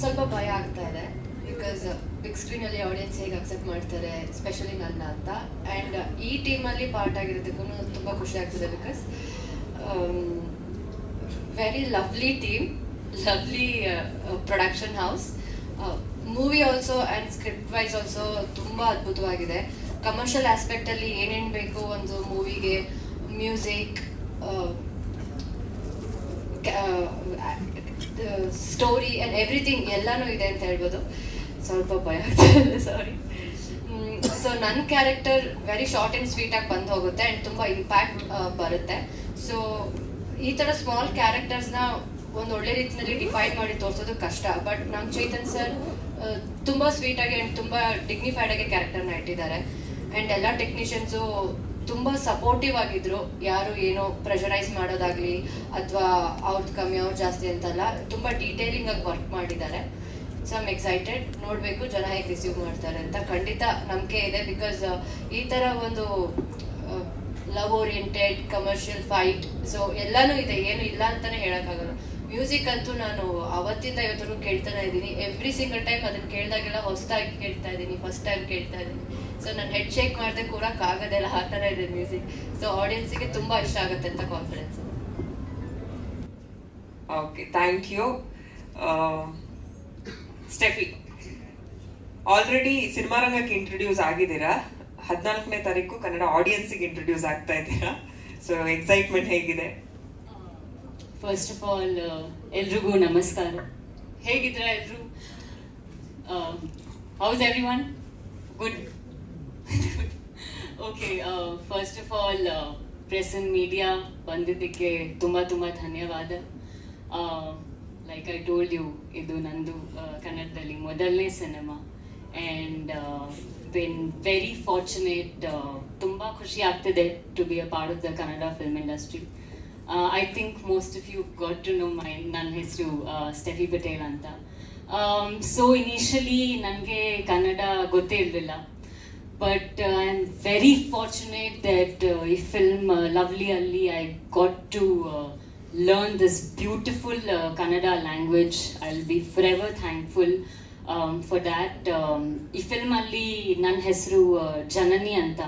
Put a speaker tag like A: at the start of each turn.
A: ಸ್ವಲ್ಪ ಭಯ ಆಗ್ತಾ ಇದೆ. ಬಿಕಾಸ್ ಬಿಗ್ ಸ್ಕ್ರೀನಲ್ಲಿ ಆಡಿಯನ್ಸ್ ಹೇಗೆ ಅಕ್ಸೆಪ್ಟ್ ಮಾಡ್ತಾರೆ ಸ್ಪೆಷಲಿ ನನ್ನ ಅಂತ. ಆ್ಯಂಡ್ ಈ ಟೀಮಲ್ಲಿ ಪಾರ್ಟ್ ಆಗಿರೋದಕ್ಕೂ ತುಂಬ ಖುಷಿ ಆಗ್ತದೆ because very lovely team lovely production house movie also and script wise also ತುಂಬ ಅದ್ಭುತವಾಗಿದೆ. ಕಮರ್ಷಿಯಲ್ ಆಸ್ಪೆಕ್ಟಲ್ಲಿ ಏನೇನು ಬೇಕು ಒಂದು ಮೂವಿಗೆ ಮ್ಯೂಸಿಕ್ ಸ್ಟೋರಿ ಆ್ಯಂಡ್ ಎವ್ರಿಥಿಂಗ್ ಎಲ್ಲನೂ ಇದೆ ಅಂತ ಹೇಳ್ಬೋದು. ಸ್ವಲ್ಪ ಭಯ ಸಾರಿ ಸೊ ನನ್ನ ಕ್ಯಾರೆಕ್ಟರ್ ವೆರಿ ಶಾರ್ಟ್ ಆ್ಯಂಡ್ ಸ್ವೀಟಾಗಿ ಬಂದು ಹೋಗುತ್ತೆ ಆ್ಯಂಡ್ ತುಂಬ ಇಂಪ್ಯಾಕ್ಟ್ ಬರುತ್ತೆ. ಸೊ ಈ ಥರ ಸ್ಮಾಲ್ ಕ್ಯಾರೆಕ್ಟರ್ಸ್ನ ಒಂದು ಒಳ್ಳೆ ರೀತಿಯಲ್ಲಿ ಡಿಫೈನ್ ಮಾಡಿ ತೋರಿಸೋದು ಕಷ್ಟ. ಬಟ್ ನಮ್ಮ ಚೇತನ್ ಸರ್ ತುಂಬ ಸ್ವೀಟಾಗಿ ಆ್ಯಂಡ್ ತುಂಬ ಡಿಗ್ನಿಫೈಡ್ ಆಗಿ ಕ್ಯಾರೆಕ್ಟರ್ನ ಇಟ್ಟಿದ್ದಾರೆ. ಆ್ಯಂಡ್ ಎಲ್ಲ ಟೆಕ್ನಿಷಿಯನ್ಸು ತುಂಬ ಸಪೋರ್ಟಿವ್ ಆಗಿದ್ರು. ಯಾರು ಏನೋ ಪ್ರೆಷರೈಸ್ ಮಾಡೋದಾಗ್ಲಿ ಅಥವಾ ಅವ್ರದ್ದು ಕಮ್ಮಿ, ಅವ್ರು ಜಾಸ್ತಿ ಅಂತಲ್ಲ, ತುಂಬಾ ಡೀಟೇಲಿಂಗ್ ಆಗಿ ವರ್ಕ್ ಮಾಡಿದ್ದಾರೆ. ಸೊ ಐಮ್ ಎಕ್ಸೈಟೆಡ್ ನೋಡಬೇಕು, ಜನ ಹೇಗೆ ರಿಸೀವ್ ಮಾಡ್ತಾರೆ ಅಂತ. ಖಂಡಿತ ನಂಬಿಕೆ ಇದೆ ಬಿಕಾಸ್ ಈ ಥರ ಒಂದು love oriented commercial fight so ಎಲ್ಲಾನು ಇದೆ. ಏನು ಇಲ್ಲ ಅಂತಾನೆ ಹೇಳೋಕ್ಕಾಗಲ್ಲ. ಮ್ಯೂಸಿಕ್ ಅಂತೂ ನಾನು ಅವತ್ತಿಂದ ಇವತ್ತರೂ ಕೇಳ್ತಾನೆ ಇದ್ದೀನಿ. ಎವ್ರಿ ಸಿಂಗಲ್ ಟೈಮ್ ಅದನ್ನ ಕೇಳಿದಾಗೆಲ್ಲ ಹೊಸದಾಗಿ ಕೇಳ್ತಾ ಇದ್ದೀನಿ. ಫಸ್ಟ್ ಟೈಮ್ ಕೇಳ್ತಾ ಇದ್ದೀನಿ. ಸೊ ನಾನು ಹೆಡ್ ಶೇಕ್ ಮಾಡದೆ ಕೂರಕ್ಕಾಗೋದಿಲ್ಲ ಆ ಥರ ಇದೆ ಮ್ಯೂಸಿಕ್ ಸೊ ಆಡಿಯನ್ಸಿಗೆ ತುಂಬ ಇಷ್ಟ ಆಗುತ್ತೆ ಅಂತ confidence
B: okay thank you Stefi already cinema ರಂಗಕ್ಕೆ ಇಂಟ್ರೊಡ್ಯೂಸ್ ಆಗಿದ್ದೀರಾ? ಹದಿನಾಲ್ಕನೇ ತಾರೀಕು ಕನ್ನಡ ಆಡಿಯನ್ಸಿಗೆ ಇಂಟ್ರೊಡ್ಯೂಸ್ ಆಗ್ತಾ ಇದ್ದೀರಾ? ಸೊ ಎಕ್ಸೈಟ್ಮೆಂಟ್ ಹೇಗಿದೆ?
C: ಫಸ್ಟ್ ಆಫ್ ಆಲ್ ಎಲ್ರಿಗೂ ನಮಸ್ಕಾರ. ಹೇಗಿದ್ರ ಎಲ್ಲರೂ how's everyone good okay first of all press and media ಬಂದಿದ್ದಕ್ಕೆ ತುಂಬ ತುಂಬ ಧನ್ಯವಾದ. ಲೈಕ್ ಐ ಟೋಲ್ಡ್ ಯು ಇದು ನಂದು ಕನ್ನಡದಲ್ಲಿ ಮೊದಲನೇ cinema. And been very fortunate ತುಂಬ ಖುಷಿ ಆಗ್ತಿದೆ to be a part of the Kannada film industry I think most of you got to know my ನನ್ನ ಹೆಸರು ಸ್ಟೆಫಿ ಪಟೇಲ್ ಅಂತ. ಸೊ ಇನಿಷಿಯಲಿ ನನಗೆ ಕನ್ನಡ ಗೊತ್ತೇ ಇರಲಿಲ್ಲ. But I am very fortunate that ಈ ಫಿಲ್ಮ್ ಲವ್ಲಿ ಅಲ್ಲಿ I got to learn this beautiful Kannada language I will be forever thankful for that ಈ ಫಿಲ್ಮಲ್ಲಿ ನನ್ನ ಹೆಸರು ಜನನಿ ಅಂತ.